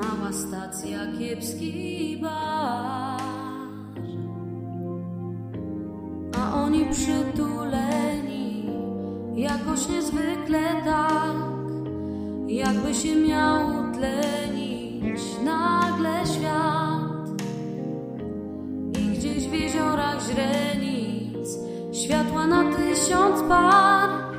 Mała stacja, kiepski bar. A oni przytuleni, jakoś niezwykle tak, jakby się miał utlenić nagle świat. I gdzieś w jeziorach źrenic światła na tysiąc par